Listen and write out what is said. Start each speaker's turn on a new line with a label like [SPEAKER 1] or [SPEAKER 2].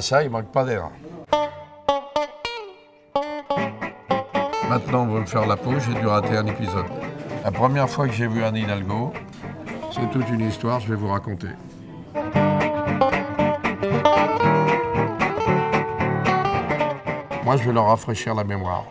[SPEAKER 1] Ça, il manque pas d'air. Maintenant, on veut faire la pause, j'ai dû rater un épisode. La première fois que j'ai vu un Hidalgo, c'est toute une histoire, je vais vous raconter. Moi, je vais leur rafraîchir la mémoire.